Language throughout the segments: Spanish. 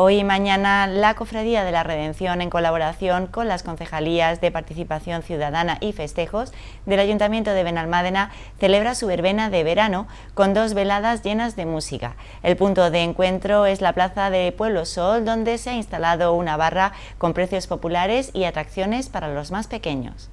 Hoy y mañana la Cofradía de la Redención, en colaboración con las concejalías de Participación Ciudadana y Festejos del Ayuntamiento de Benalmádena, celebra su verbena de verano con dos veladas llenas de música. El punto de encuentro es la plaza de Pueblo Sol, donde se ha instalado una barra con precios populares y atracciones para los más pequeños.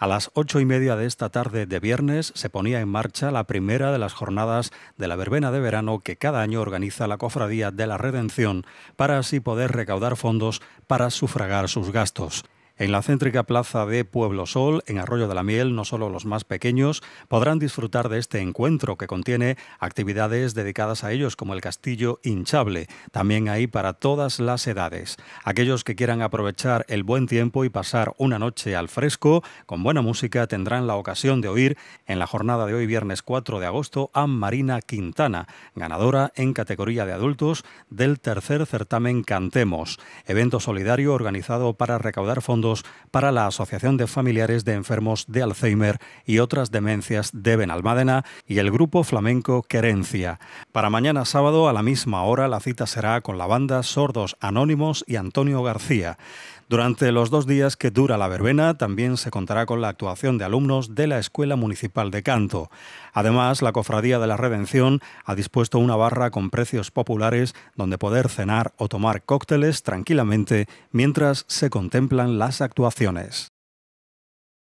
A las ocho y media de esta tarde de viernes se ponía en marcha la primera de las jornadas de la verbena de verano que cada año organiza la Cofradía de la Redención para así poder recaudar fondos para sufragar sus gastos. En la céntrica plaza de Pueblo Sol, en Arroyo de la Miel, no solo los más pequeños podrán disfrutar de este encuentro que contiene actividades dedicadas a ellos como el castillo hinchable. También hay para todas las edades. Aquellos que quieran aprovechar el buen tiempo y pasar una noche al fresco con buena música tendrán la ocasión de oír en la jornada de hoy viernes 4 de agosto a Marina Quintana, ganadora en categoría de adultos del tercer certamen Cantemos, evento solidario organizado para recaudar fondos para la Asociación de Familiares de Enfermos de Alzheimer y otras demencias de Benalmádena y el grupo flamenco Querencia. Para mañana sábado a la misma hora la cita será con la banda Sordos Anónimos y Antonio García. Durante los dos días que dura la verbena también se contará con la actuación de alumnos de la Escuela Municipal de Canto. Además, la Cofradía de la Redención ha dispuesto una barra con precios populares donde poder cenar o tomar cócteles tranquilamente mientras se contemplan las actuaciones.